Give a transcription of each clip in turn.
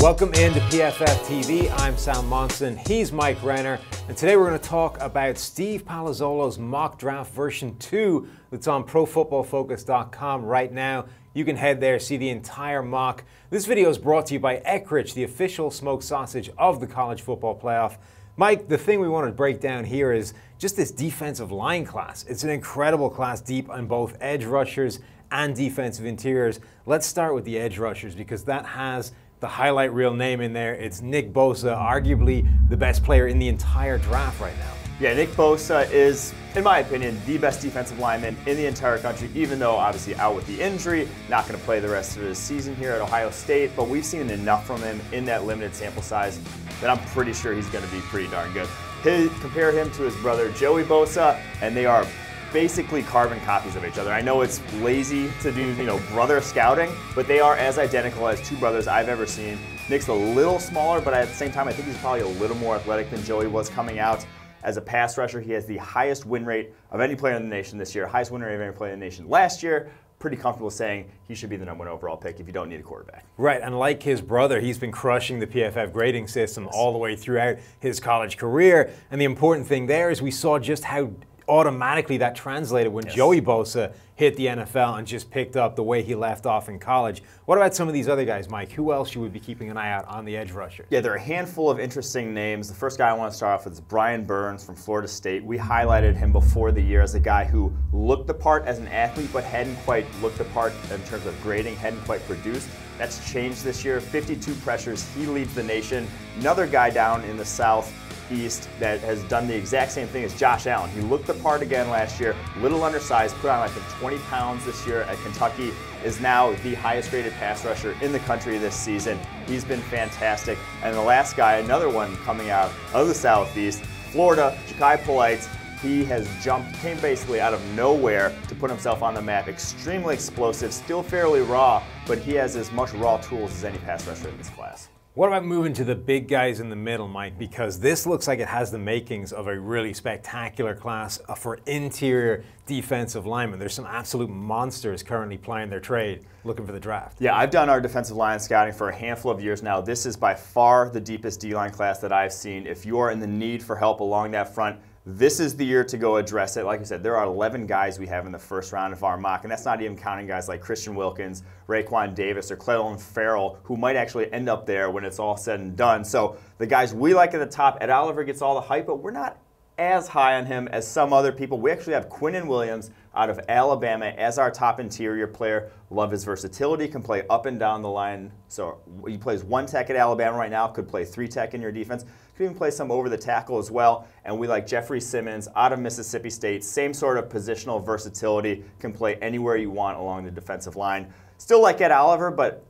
Welcome into PFF TV. I'm Sam Monson. He's Mike Renner. And today we're going to talk about Steve Palazzolo's mock draft version 2 that's on ProFootballFocus.com right now. You can head there, see the entire mock. This video is brought to you by Eckrich, the official smoked sausage of the college football playoff. Mike, the thing we want to break down here is just this defensive line class. It's an incredible class deep on both edge rushers and defensive interiors. Let's start with the edge rushers because that has the highlight reel name in there. It's Nick Bosa, arguably the best player in the entire draft right now. Yeah, Nick Bosa is, in my opinion, the best defensive lineman in the entire country, even though obviously out with the injury, not going to play the rest of his season here at Ohio State. But we've seen enough from him in that limited sample size that I'm pretty sure he's going to be pretty darn good. His, compare him to his brother Joey Bosa, and they are basically carbon copies of each other. I know it's lazy to do, you know, brother scouting, but they are as identical as two brothers I've ever seen. Nick's a little smaller, but at the same time, I think he's probably a little more athletic than Joey was coming out. As a pass rusher, he has the highest win rate of any player in the nation this year, highest win rate of any player in the nation last year. Pretty comfortable saying he should be the number one overall pick if you don't need a quarterback. Right, and like his brother, he's been crushing the PFF grading system all the way throughout his college career. And the important thing there is we saw just how automatically that translated when yes. Joey Bosa hit the NFL and just picked up the way he left off in college. What about some of these other guys, Mike? Who else should we be keeping an eye out on the edge rusher? Yeah, there are a handful of interesting names. The first guy I want to start off with is Brian Burns from Florida State. We highlighted him before the year as a guy who looked the part as an athlete, but hadn't quite looked the part in terms of grading, hadn't quite produced. That's changed this year. 52 pressures. He leads the nation. Another guy down in the South East that has done the exact same thing as Josh Allen. He looked the part again last year, little undersized, put on think 20 pounds this year at Kentucky, is now the highest rated pass rusher in the country this season. He's been fantastic. And the last guy, another one coming out of the Southeast, Florida, Jachai Polites. He has jumped, came basically out of nowhere to put himself on the map. Extremely explosive, still fairly raw, but he has as much raw tools as any pass rusher in this class. What about moving to the big guys in the middle, Mike? Because this looks like it has the makings of a really spectacular class uh, for interior defensive linemen. There's some absolute monsters currently playing their trade looking for the draft. Yeah, I've done our defensive line scouting for a handful of years now. This is by far the deepest D line class that I've seen. If you are in the need for help along that front, this is the year to go address it. Like I said, there are 11 guys we have in the first round of our mock, and that's not even counting guys like Christian Wilkins, Raekwon Davis, or Clelin Ferrell, who might actually end up there when it's all said and done. So the guys we like at the top, Ed Oliver gets all the hype, but we're not as high on him as some other people. We actually have Quinnen Williams out of Alabama as our top interior player. Love his versatility, can play up and down the line. So he plays one tech at Alabama right now, could play three tech in your defense. Could even play some over the tackle as well. And we like Jeffrey Simmons out of Mississippi State. Same sort of positional versatility, can play anywhere you want along the defensive line. Still like Ed Oliver, but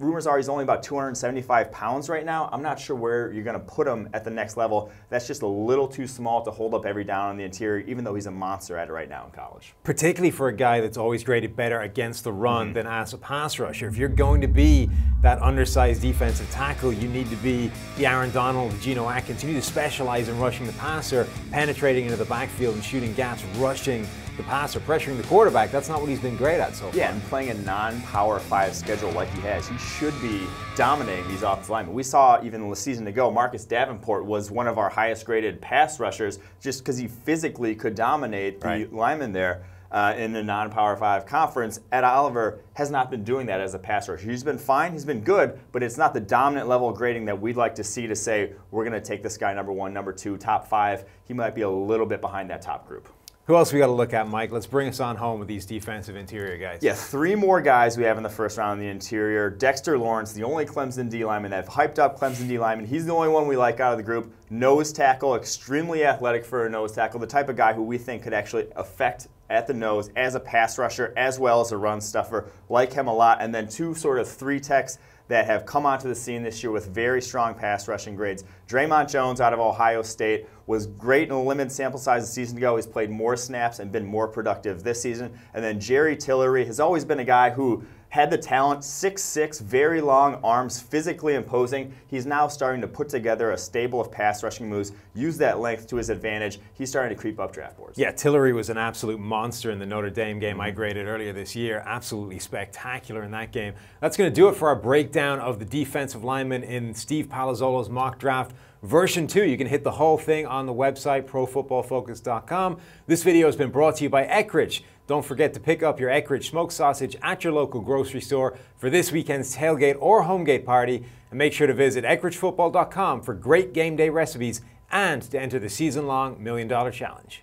rumors are he's only about 275 pounds right now. I'm not sure where you're going to put him at the next level. That's just a little too small to hold up every down on the interior, even though he's a monster at it right now in college. Particularly for a guy that's always graded better against the run mm-hmm. than as a pass rusher. If you're going to be that undersized defensive tackle, you need to be the Aaron Donald, Geno Atkins. You need to specialize in rushing the passer, penetrating into the backfield and shooting gaps, rushing the pass or pressuring the quarterback. That's not what he's been great at so far. Yeah, and playing a non-power five schedule like he has, he should be dominating these offensive linemen. We saw even the season ago, Marcus Davenport was one of our highest graded pass rushers just because he physically could dominate the right. linemen there. Uh, in a non-power five conference, Ed Oliver has not been doing that as a pass rusher. He's been fine, he's been good, but it's not the dominant level of grading that we'd like to see to say we're going to take this guy number one, number two, top five. He might be a little bit behind that top group. Who else we got to look at, Mike? Let's bring us on home with these defensive interior guys. Yeah, three more guys we have in the first round in the interior. Dexter Lawrence, the only Clemson D lineman that have hyped up Clemson D lineman. He's the only one we like out of the group. Nose tackle, extremely athletic for a nose tackle, the type of guy who we think could actually affect at the nose as a pass rusher as well as a run stuffer. Like him a lot. And then two sort of three techs that have come onto the scene this year with very strong pass rushing grades. Dre'Mont Jones out of Ohio State was great in a limited sample size a season ago. He's played more snaps and been more productive this season. And then Jerry Tillery has always been a guy who had the talent, 6'6", very long arms, physically imposing. He's now starting to put together a stable of pass rushing moves, use that length to his advantage. He's starting to creep up draft boards. Yeah, Tillery was an absolute monster in the Notre Dame game I graded earlier this year. Absolutely spectacular in that game. That's going to do it for our breakdown of the defensive linemen in Steve Palazzolo's mock draft version 2. You can hit the whole thing on the website, profootballfocus.com. This video has been brought to you by Eckrich. Don't forget to pick up your Eckrich smoked sausage at your local grocery store for this weekend's tailgate or homegate party. And make sure to visit EckrichFootball.com for great game day recipes and to enter the season long Million Dollar Challenge.